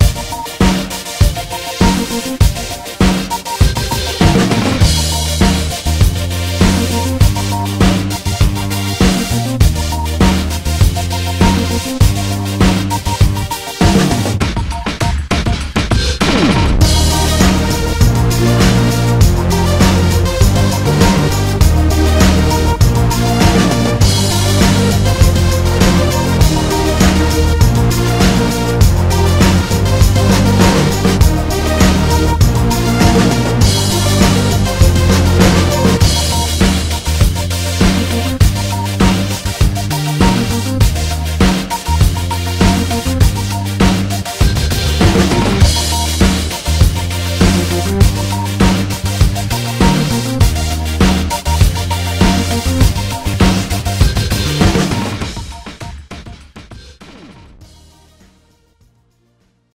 back.